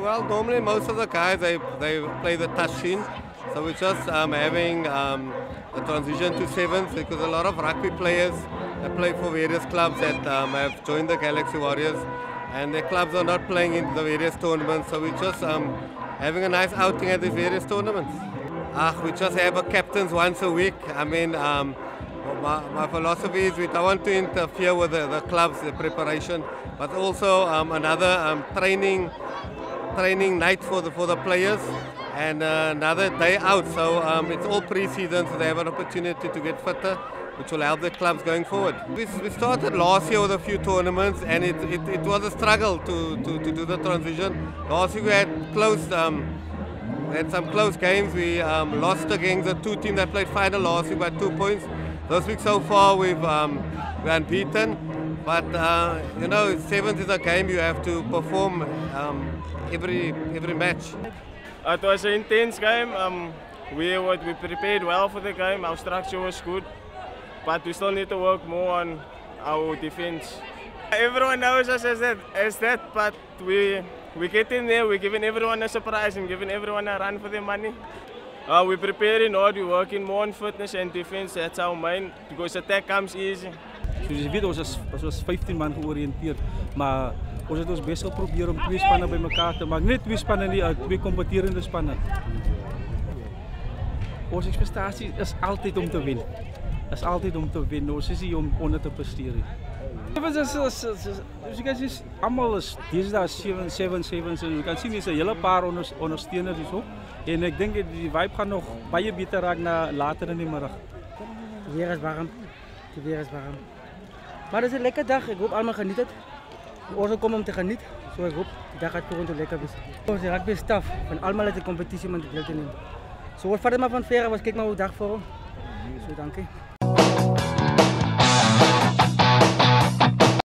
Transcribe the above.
Well, normally most of the guys they they play the touchscreen, so we're just um, having um, a transition to sevens because a lot of rugby players they play for various clubs that um, have joined the Galaxy Warriors, and their clubs are not playing in the various tournaments. So we're just um, having a nice outing at these various tournaments. Ah, we just have a captains once a week. I mean. Um, my, my, philosophy is we don't want to interfere with the, the club's the preparation, but also um, another um, training training night for the for the players and uh, another day out. So um, it's all pre-season, so they have an opportunity to get fitter, which will help the clubs going forward. We, we started last year with a few tournaments, and it, it, it was a struggle to, to, to, do the transition. Last year we had close. Um, we had some close games. We um, lost against the two teams that played final last week by two points. This week so far we've um, we're unbeaten, but uh, you know sevens is a game you have to perform um, every every match. It was an intense game. Um, we we prepared well for the game. Our structure was good, but we still need to work more on our defense. Everyone knows us as that, as that, but we we get in there. We're giving everyone a surprise and giving everyone a run for their money. Uh, we're preparing hard, we're working more on fitness and defense. That's our main, because attack comes easy. Soos jy weet, ons is, ons was 15 man georiënteerd, maar ons het ons best geprobeer om twee spanne bymekaar te maak. Net twee spanne nie, uh, twee kompeterende spanne. Ons ekspektasie is altyd om te wen. Is altyd om te wen. Ons is hier om onder te presteer. As Je can see, allemaal is deze daar 777. Je kan zien, er een hele paar ondersteuners en. En ik denk dat die vibe gaat nog baie beter raken naar later in de middag. Weer is warm. Het weer is warm. Maar het is een lekker dag. Ik hoop allemaal genieten. De oorlog komt om te genieten. Zo ik hoop de dag gaat gewoon lekker zijn. De rugby is. Van allemaal uit de competitie om te blijven nemen. Zo wordt verder maar van verre. Kijk maar hoe dag voor. Zo dank je.